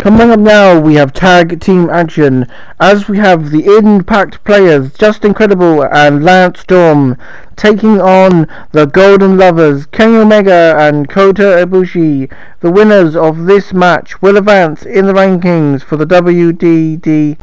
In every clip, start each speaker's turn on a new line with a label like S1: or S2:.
S1: Coming up now, we have tag team action, as we have the Impact players Justin Credible and Lance Storm taking on the Golden Lovers, Kenny Omega and Kota Ibushi. The winners of this match will advance in the rankings for the WDD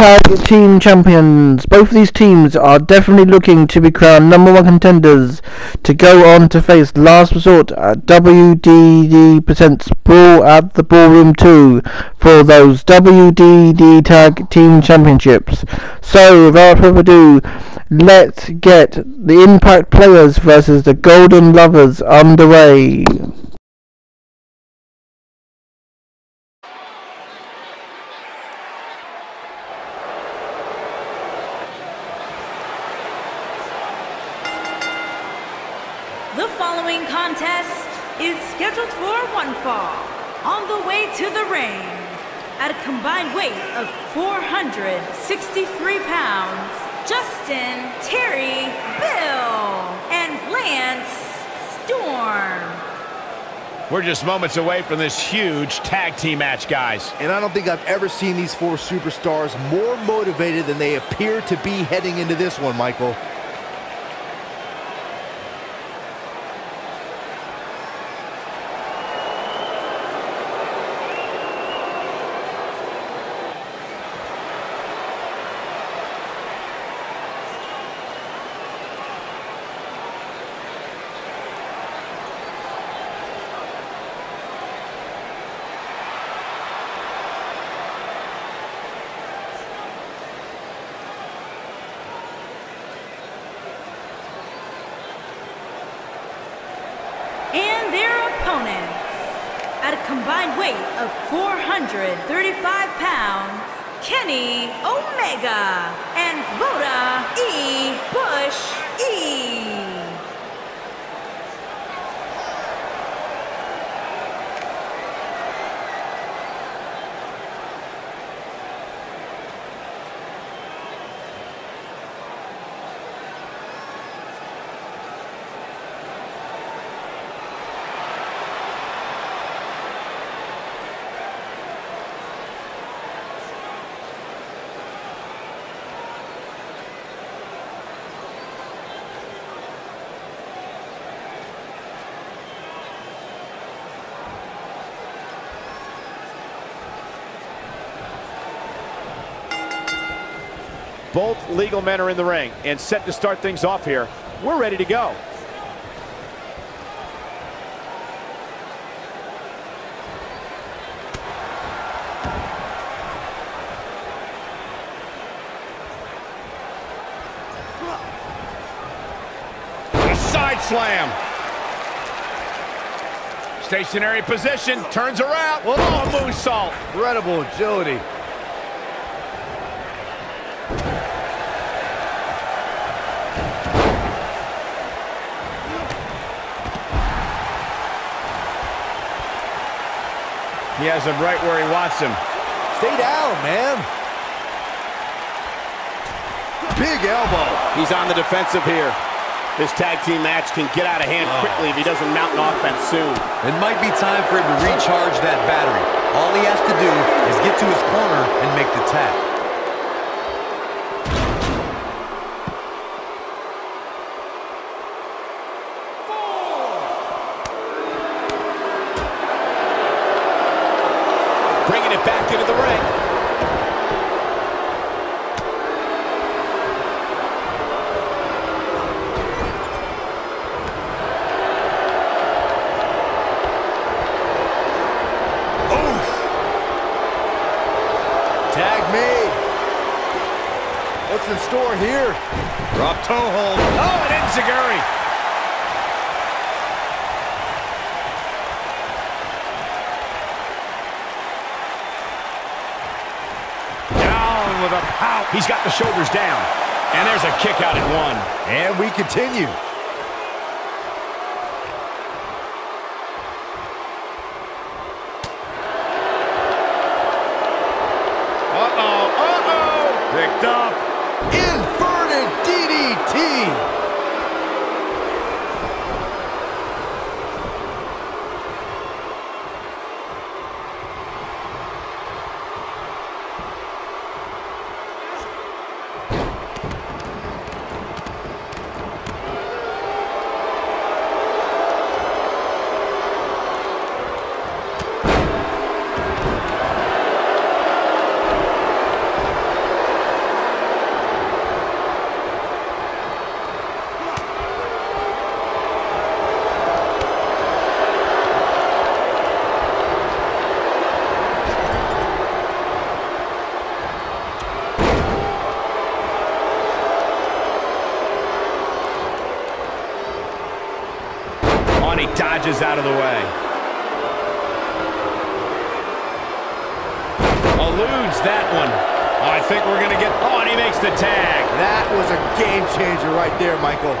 S1: Tag Team Champions. Both of these teams are definitely looking to be crowned number one contenders to go on to face Last Resort at WDD Presents Brawl at the Ballroom 2 for those WDD Tag Team Championships. So, without further ado, let's get the Impact Players versus the Golden Lovers underway.
S2: The following contest is scheduled for one fall. On the way to the ring, at a combined weight of 463 pounds, Justin, Terry, Bill, and Lance Storm.
S3: We're just moments away from this huge tag team match, guys.
S4: And I don't think I've ever seen these four superstars more motivated than they appear to be heading into this one, Michael.
S2: And their opponents, at a combined weight of 435 pounds, Kenny Omega and Voda E. Bush E.
S3: Both legal men are in the ring and set to start things off here. We're ready to go. A side slam. Stationary position, turns around. Oh, moonsault.
S4: Incredible agility.
S3: He has him right where he wants him.
S4: Stay down, man. Big elbow.
S5: He's on the defensive here. This tag team match can get out of hand oh. quickly if he doesn't mount an offense soon.
S6: It might be time for him to recharge that battery. All he has to do is get to his corner and make the tag.
S5: Bringing it back into the ring.
S4: Tag made. What's in store here?
S3: Drop toe hold. Oh, and Enzuigiri. Down with a pout. He's got the shoulders down. And there's a kick out at one.
S4: And we continue.
S3: Uh-oh, uh-oh. Picked up.
S4: Inverted DDT.
S3: he dodges out of the way. Eludes that one. Oh, I think we're going to get... Oh, and he makes the tag.
S4: That was a game changer right there, Michael.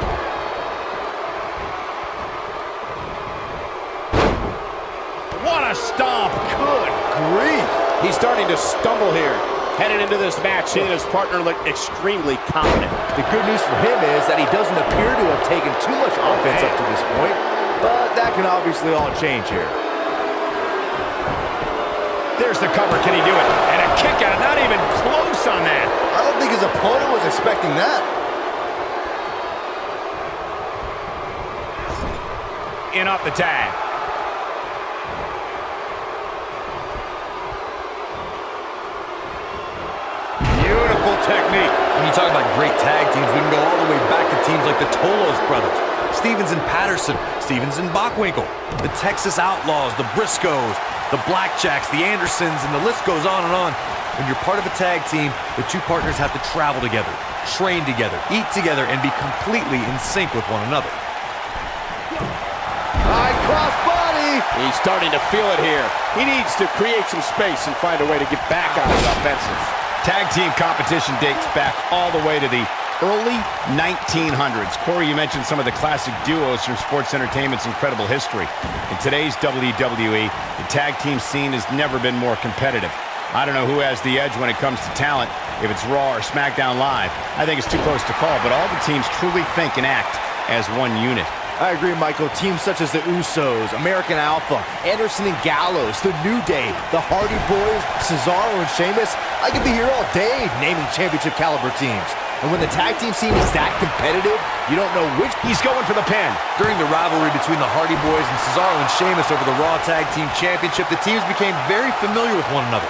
S3: What a stomp. Good grief.
S5: He's starting to stumble here. Headed into this match, seeing his partner look extremely confident.
S4: The good news for him is that he doesn't appear to have taken too much offense up to this point, but that can obviously all change here.
S3: There's the cover. Can he do it? And a kick out. Not even close on that.
S4: I don't think his opponent was expecting that.
S3: In off the tag. Beautiful technique.
S6: When you talk about great tag teams, we can go all the way back to teams like the Tolos brothers, Stevens and Patterson, Stevens and Bockwinkel, the Texas Outlaws, the Briscoes, the Blackjacks, the Andersons, and the list goes on and on. When you're part of a tag team, the two partners have to travel together, train together, eat together, and be completely in sync with one another.
S4: High cross body.
S5: He's starting to feel it here. He needs to create some space and find a way to get back on his offensive.
S3: Tag team competition dates back all the way to the early 1900s. Corey, you mentioned some of the classic duos from sports entertainment's incredible history. In today's WWE, the tag team scene has never been more competitive. I don't know who has the edge when it comes to talent, if it's Raw or SmackDown Live. I think it's too close to call, but all the teams truly think and act as one unit.
S4: I agree, Michael. Teams such as the Usos, American Alpha, Anderson and Gallows, The New Day, The Hardy Boys, Cesaro and Sheamus. I could be here all day naming championship caliber teams. And when the tag team scene is that competitive, you don't know which...
S3: He's going for the pin.
S6: During the rivalry between the Hardy Boys and Cesaro and Sheamus over the Raw Tag Team Championship, the teams became very familiar with one another.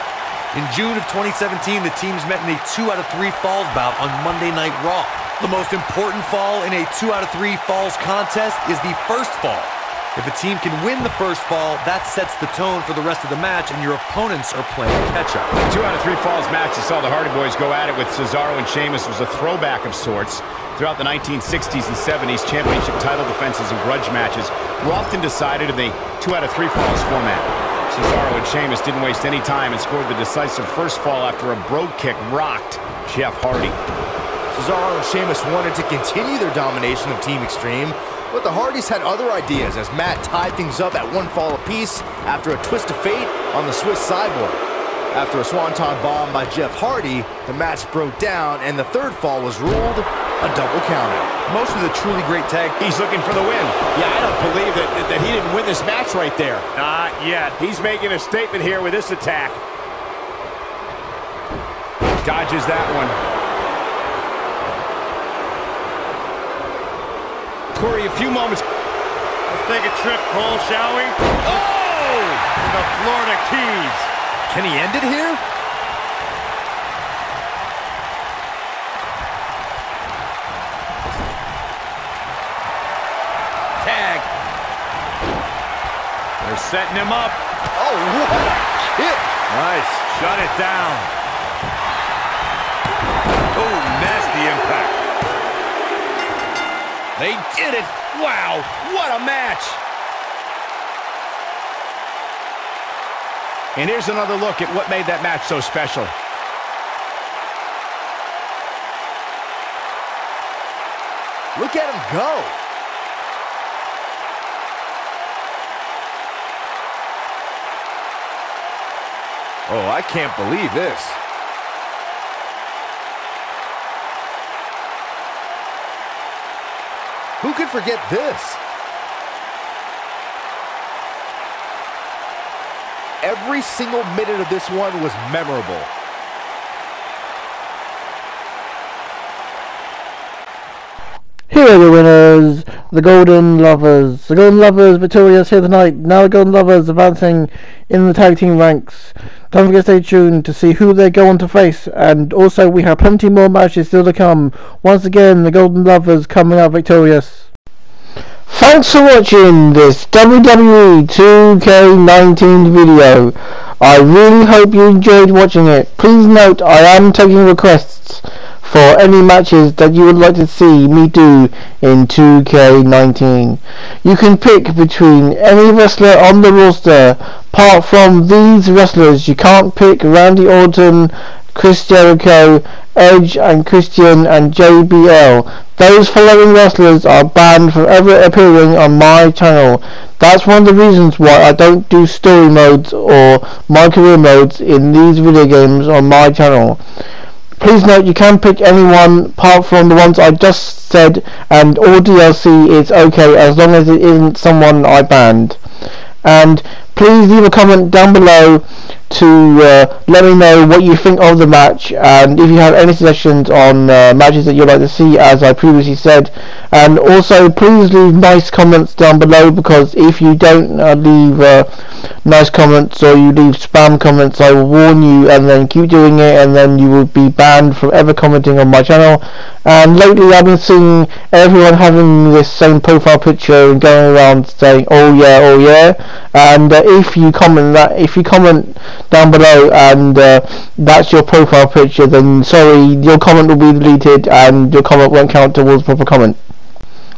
S6: In June of 2017, the teams met in a two out of three falls bout on Monday Night Raw. The most important fall in a two out of three falls contest is the first fall. If a team can win the first fall, that sets the tone for the rest of the match, and your opponents are playing catch-up.
S3: The two out of three falls match that saw the Hardy Boys go at it with Cesaro and Sheamus was a throwback of sorts. Throughout the 1960s and 70s, championship title defenses and grudge matches were often decided in the two out of three falls format. Cesaro and Sheamus didn't waste any time and scored the decisive first fall after a brogue kick rocked Jeff Hardy.
S4: Cesaro and Sheamus wanted to continue their domination of Team Extreme, but the Hardys had other ideas as Matt tied things up at one fall apiece after a twist of fate on the Swiss Cyborg. After a swanton bomb by Jeff Hardy, the match broke down and the third fall was ruled a double countout.
S6: Most of the truly great tag...
S3: He's looking for the win.
S5: Yeah, I don't believe that, that he didn't win this match right there.
S3: Not yet.
S5: He's making a statement here with this attack.
S3: Dodges that one. Corey, a few moments.
S7: Let's take a trip, Cole, shall we? Oh! The Florida Keys.
S4: Can he end it here?
S3: Tag. They're setting him up.
S4: Oh, what a kick!
S3: Nice. Shut it down. Oh, nasty impact. They did it. Wow, what a match. And here's another look at what made that match so special.
S4: Look at him go! Oh, I can't believe this. Who could forget this? Every single minute of this one was memorable.
S1: Here are the winners, the Golden Lovers. The Golden Lovers victorious here tonight. Now the Golden Lovers advancing in the tag team ranks. Don't forget to stay tuned to see who they go on to face. And also we have plenty more matches still to come. Once again, the Golden Lovers coming out victorious. Thanks for watching this WWE 2K19 video. I really hope you enjoyed watching it. Please note I am taking requests for any matches that you would like to see me do in 2K19. You can pick between any wrestler on the roster. Apart from these wrestlers, you can't pick Randy Orton, Chris Jericho, Edge and Christian and JBL. Those following wrestlers are banned from ever appearing on my channel. That's one of the reasons why I don't do story modes or my career modes in these video games on my channel. Please note you can pick anyone apart from the ones I just said and all DLC is okay as long as it isn't someone I banned. And please leave a comment down below to uh, let me know what you think of the match and if you have any suggestions on uh, matches that you'd like to see as I previously said. And also please leave nice comments down below because if you don't uh, leave uh, nice comments or you leave spam comments I will warn you and then keep doing it and then you will be banned from ever commenting on my channel. And lately I've been seeing everyone having this same profile picture and going around saying oh yeah oh yeah and uh, if you comment that if you comment down below and uh, that's your profile picture then sorry your comment will be deleted and your comment won't count towards proper comment.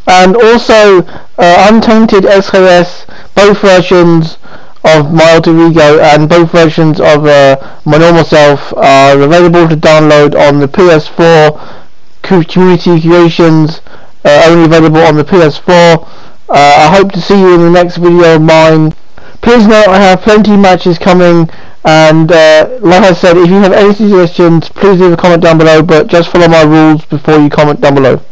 S1: And also uh, Untainted SKS both versions of my alter ego and both versions of uh, my normal self are available to download on the PS4 community creations uh, only available on the PS4 uh, I hope to see you in the next video of mine please note I have plenty matches coming and uh, like I said if you have any suggestions please leave a comment down below but just follow my rules before you comment down below.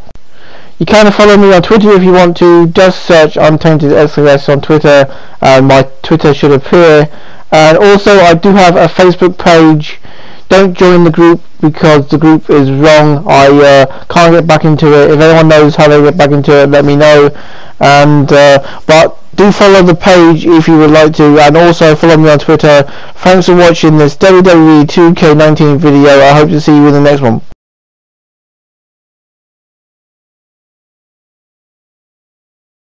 S1: You can follow me on Twitter if you want to. Just search Untainted SKS on Twitter and my Twitter should appear. And also I do have a Facebook page don't join the group because the group is wrong I uh, can't get back into it if anyone knows how to get back into it let me know and uh, but do follow the page if you would like to and also follow me on Twitter. Thanks for watching this WWE 2K19 video. I hope to see you in the next one.